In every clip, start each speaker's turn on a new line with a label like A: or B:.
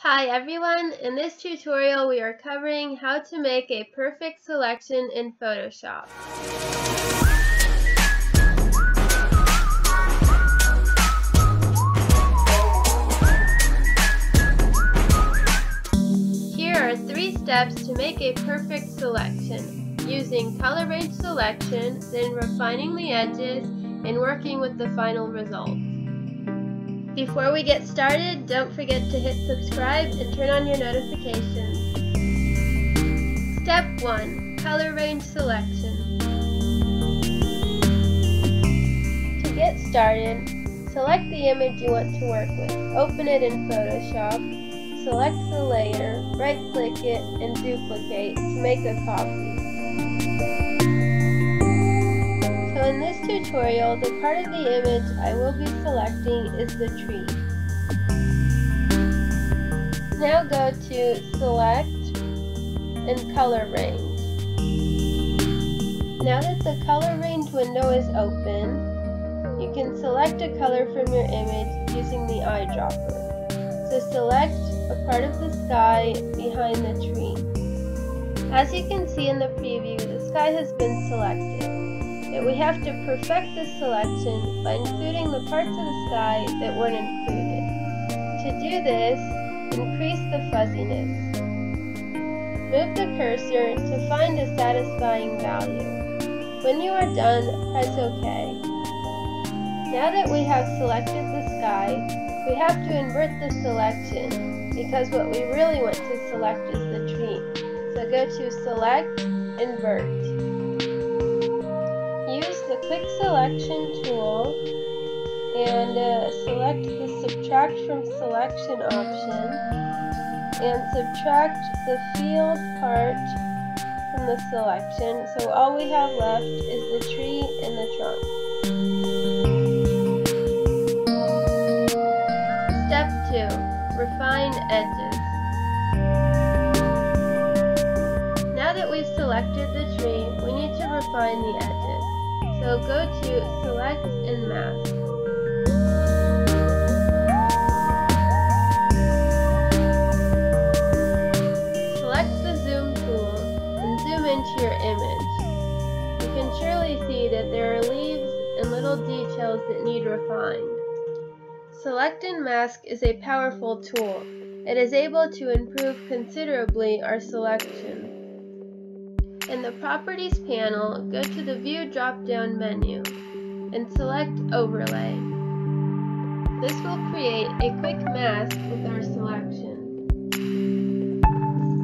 A: Hi everyone, in this tutorial we are covering how to make a perfect selection in Photoshop. Here are three steps to make a perfect selection, using color range selection, then refining the edges, and working with the final result. Before we get started, don't forget to hit subscribe and turn on your notifications. Step 1. Color Range Selection. To get started, select the image you want to work with. Open it in Photoshop, select the layer, right-click it, and duplicate to make a copy. In this tutorial, the part of the image I will be selecting is the tree. Now go to Select and Color Range. Now that the color range window is open, you can select a color from your image using the eyedropper. So select a part of the sky behind the tree. As you can see in the preview, the sky has been selected we have to perfect this selection by including the parts of the sky that weren't included. To do this, increase the fuzziness. Move the cursor to find a satisfying value. When you are done, press OK. Now that we have selected the sky, we have to invert the selection because what we really want to select is the tree. So go to Select, Invert quick selection tool and uh, select the subtract from selection option and subtract the field part from the selection so all we have left is the tree and the trunk. Step 2. Refine edges. Now that we've selected the tree, we need to refine the edges. So go to Select and Mask. Select the Zoom tool and zoom into your image. You can surely see that there are leaves and little details that need refined. Select and Mask is a powerful tool. It is able to improve considerably our selection. In the Properties panel, go to the View drop-down menu and select Overlay. This will create a quick mask with our selection.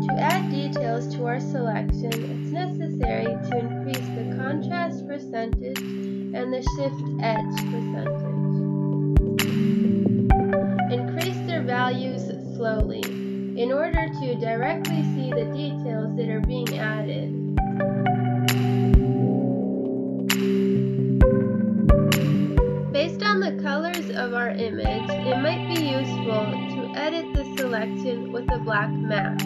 A: To add details to our selection, it's necessary to increase the contrast percentage and the shift edge percentage. Increase their values slowly in order to directly see the details that are being added. Based on the colors of our image, it might be useful to edit the selection with a black mask.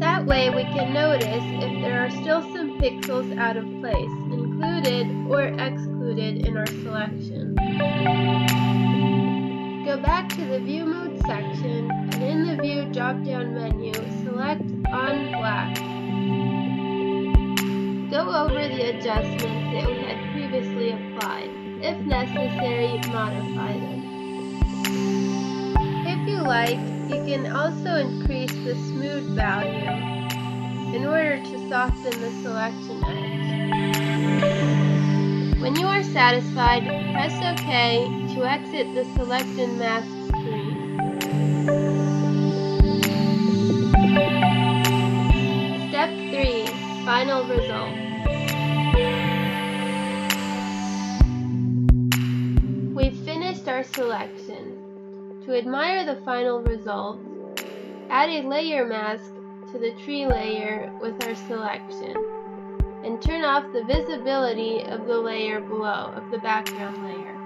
A: That way we can notice if there are still some pixels out of place, included or excluded in our selection. Go back to the View Mode section and in the View drop-down menu, over the adjustments that we had previously applied. If necessary, modify them. If you like, you can also increase the smooth value in order to soften the selection edge. When you are satisfied, press OK to exit the selection mask screen. Step 3. Final result. Selection. To admire the final result, add a layer mask to the tree layer with our selection and turn off the visibility of the layer below of the background layer.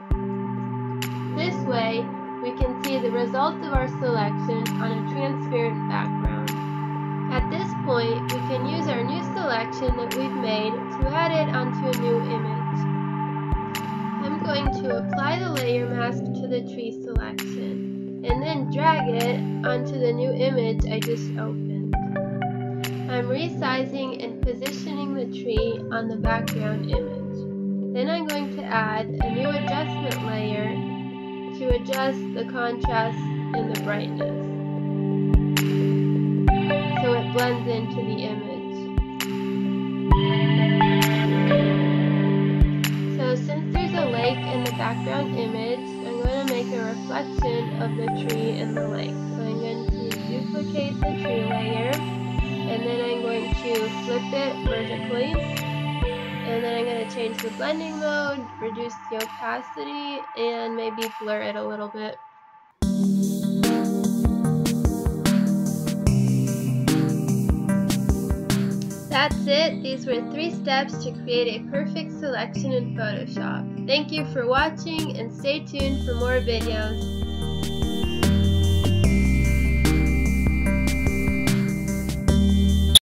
A: This way, we can see the result of our selection on a transparent background. At this point, we can use our new selection that we've made to add it onto a new image. I'm going to apply the layer mask to the tree selection, and then then drag it onto the new image I just opened. I'm resizing and positioning the tree on the background image. Then I'm going to add a new adjustment layer to adjust the contrast and the brightness so it blends into the image. Reflection of the tree in the lake. So I'm going to duplicate the tree layer and then I'm going to flip it vertically and then I'm going to change the blending mode, reduce the opacity, and maybe blur it a little bit. That's it. These were three steps to create a perfect selection in Photoshop. Thank you for watching and stay tuned for more videos.